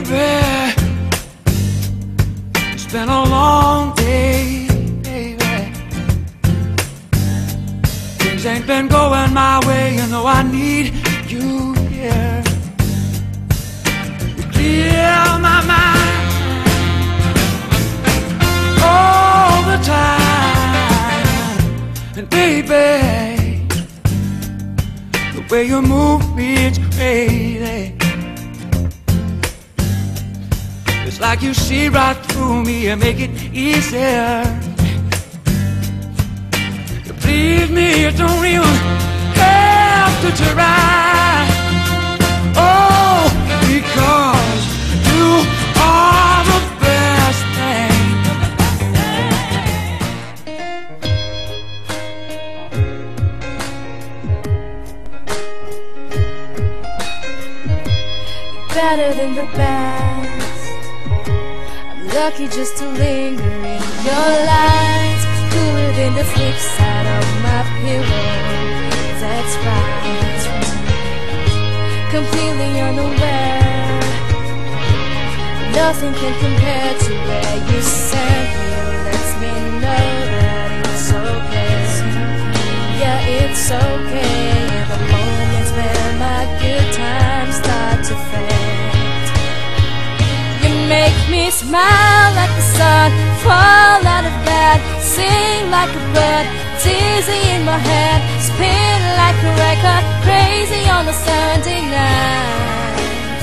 baby. It's been a long day, baby. Things ain't been going my way, you know I need you here. You clear my mind all the time, and baby, the way you move me, it's crazy. Like you see right through me and make it easier. Please me, you don't even have to try. Oh, because you are the best thing. better than the best. Lucky just to linger in your light. Cooler than the flip side of my pillow. That's right. Completely unaware. Nothing can compare to where you sent me. Smile like the sun, fall out of bed, sing like a bird, dizzy in my head, spin like a record, crazy on a Sunday night.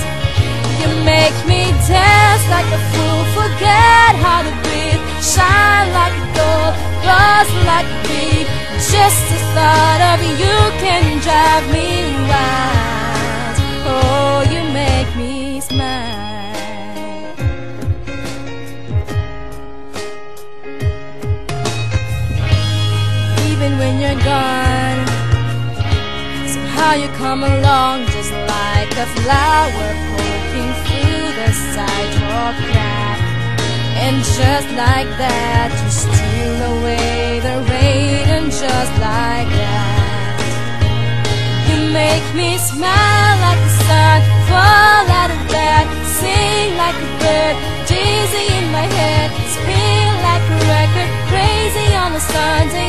You make me dance like a fool, forget how to breathe, shine like a gold, buzz like a bee. Just the thought of you can drive me wild. Gone, somehow you come along just like a flower poking through the sidewalk crack. And just like that, you steal away the rain, and just like that, you make me smile like the sun, fall out of bed, sing like a bird, dizzy in my head, spin like a record, crazy on a Sunday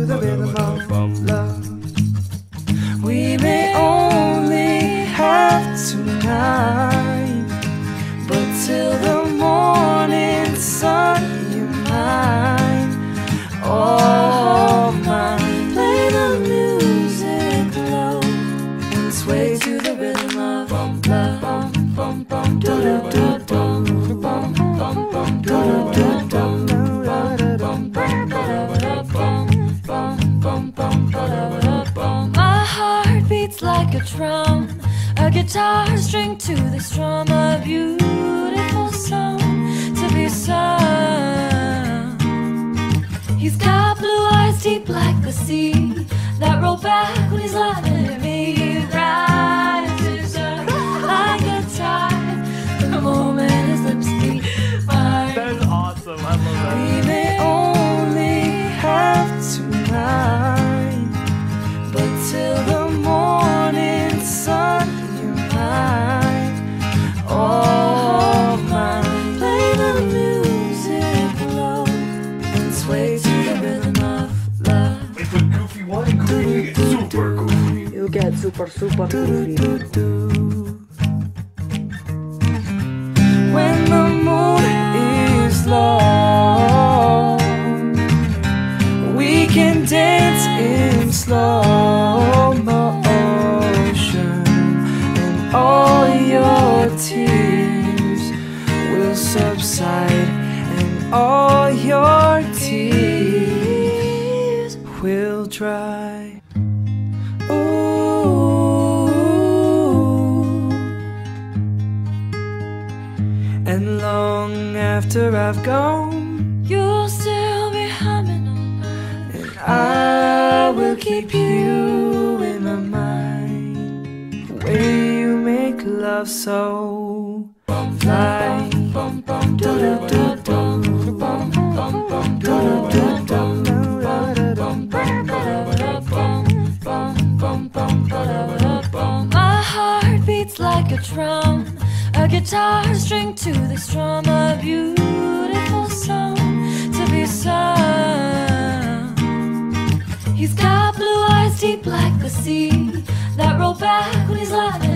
My heart beats like a drum, a guitar string to this beautiful song to be sung. He's got blue eyes deep like the sea that roll back when he's laughing super, super. When the moon is low, we can dance in slow motion, and all your tears will subside, and all your tears will dry. And long after I've gone. You'll still be humming on. And I will keep you in my mind. The way you make love so fly. My heart beats like a drum, guitar string to the strum, a beautiful song to be sung. He's got blue eyes deep like the sea that roll back when he's laughing